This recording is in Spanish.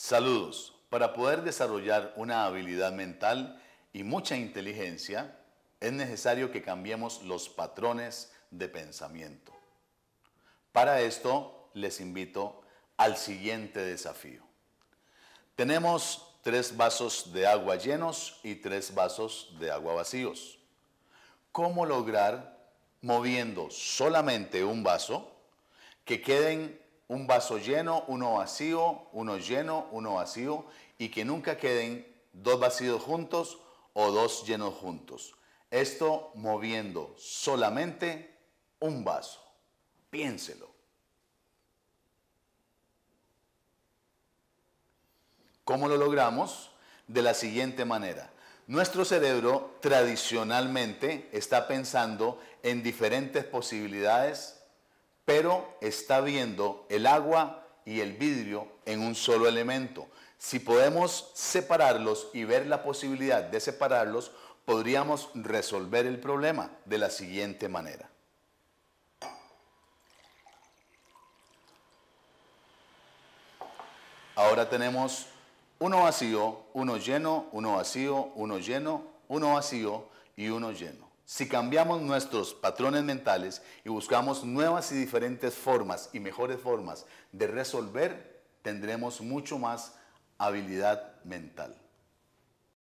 Saludos. Para poder desarrollar una habilidad mental y mucha inteligencia, es necesario que cambiemos los patrones de pensamiento. Para esto, les invito al siguiente desafío. Tenemos tres vasos de agua llenos y tres vasos de agua vacíos. ¿Cómo lograr, moviendo solamente un vaso, que queden un vaso lleno, uno vacío, uno lleno, uno vacío y que nunca queden dos vacíos juntos o dos llenos juntos. Esto moviendo solamente un vaso. Piénselo. ¿Cómo lo logramos? De la siguiente manera. Nuestro cerebro tradicionalmente está pensando en diferentes posibilidades pero está viendo el agua y el vidrio en un solo elemento. Si podemos separarlos y ver la posibilidad de separarlos, podríamos resolver el problema de la siguiente manera. Ahora tenemos uno vacío, uno lleno, uno vacío, uno lleno, uno vacío y uno lleno. Si cambiamos nuestros patrones mentales y buscamos nuevas y diferentes formas y mejores formas de resolver, tendremos mucho más habilidad mental.